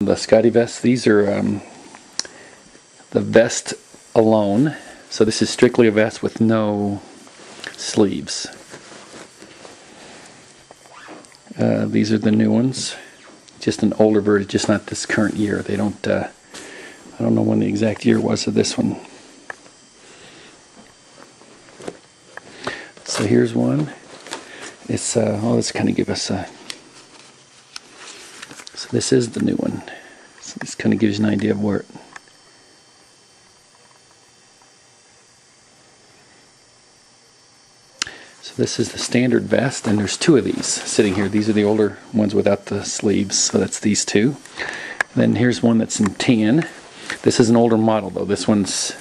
The SCOTTeVESTs, these are um, the vest alone. So this is strictly a vest with no sleeves. Uh, these are the new ones. Just an older version, just not this current year. They don't, uh, I don't know when the exact year was of this one. So here's one. It's, uh, oh, let's kind of give us a, so this is the new one. So this kind of gives you an idea of where it, So this is the standard vest, and there's two of these sitting here. These are the older ones without the sleeves, so that's these two. And then here's one that's in tan. This is an older model though. This one's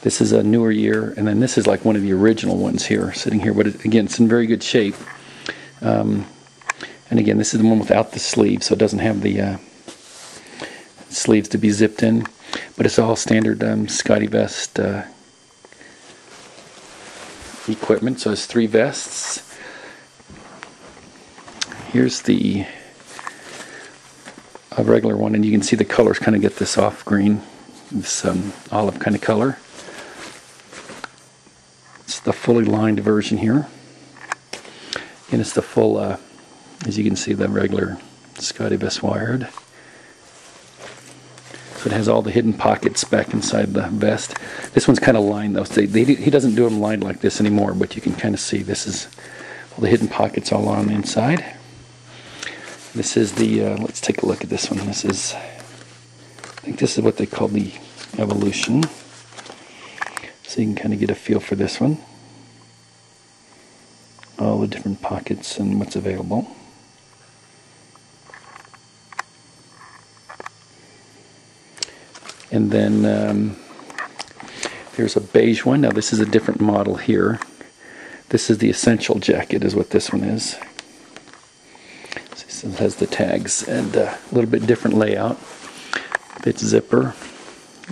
this is a newer year, and then this is like one of the original ones here, sitting here. But it, again, it's in very good shape. Um, and again, this is the one without the sleeves, so it doesn't have the uh, sleeves to be zipped in. But it's all standard um, SCOTTeVEST uh, equipment. So it's three vests. Here's the a regular one, and you can see the colors kind of get this off green, this um, olive kind of color. It's the fully lined version here. And it's the full, uh, as you can see, the regular SCOTTeVEST wired. So it has all the hidden pockets back inside the vest. This one's kind of lined though. They, they, he doesn't do them lined like this anymore, but you can kind of see this is all the hidden pockets all on the inside. This is the, uh, let's take a look at this one. This is, I think this is what they call the Evolution. So you can kind of get a feel for this one. All the different pockets and what's available. And then um, there's a beige one. Now this is a different model here. This is the essential jacket is what this one is. So it has the tags and a little bit different layout. It's zipper.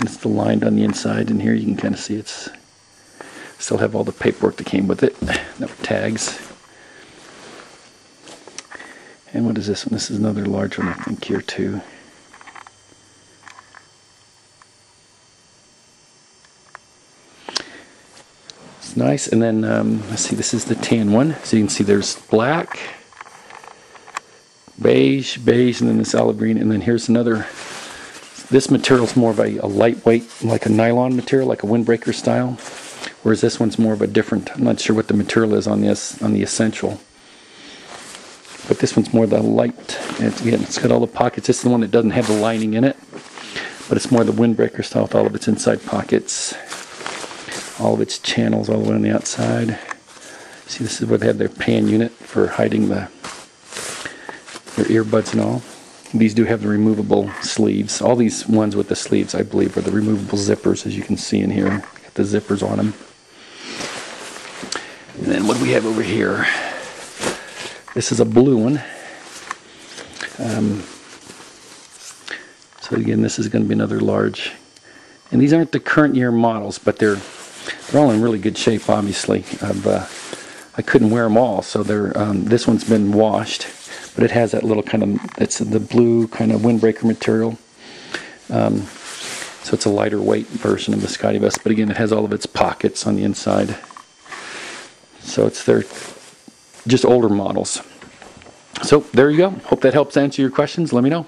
It's the lined on the inside and here you can kind of see it's still have all the paperwork that came with it. That were tags. And what is this one? This is another large one I think here too. Nice. And then um, let's see, this is the tan one. So you can see there's black, beige, beige, and then this olive green. And then here's another. This material is more of a, a lightweight, like a nylon material, like a windbreaker style. Whereas this one's more of a different. I'm not sure what the material is on this on the essential. But this one's more the light. It's, again, it's got all the pockets. This is the one that doesn't have the lining in it. But it's more the windbreaker style with all of its inside pockets all of its channels all the way on the outside. See, this is where they have their pan unit for hiding the their earbuds and all. These do have the removable sleeves. All these ones with the sleeves, I believe, are the removable zippers, as you can see in here. Got the zippers on them. And then what do we have over here? This is a blue one. Um, so again, this is going to be another large. And these aren't the current year models, but they're they're all in really good shape, obviously. I've, uh, I couldn't wear them all, so they're, um, this one's been washed, but it has that little kind of, it's the blue kind of windbreaker material. Um, so it's a lighter weight version of the SCOTTeVEST, but again, it has all of its pockets on the inside. So it's their just older models. So there you go. Hope that helps answer your questions. Let me know.